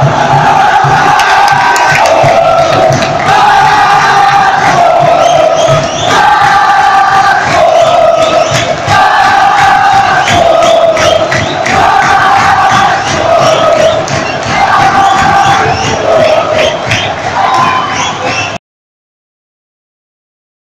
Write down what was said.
Yeah.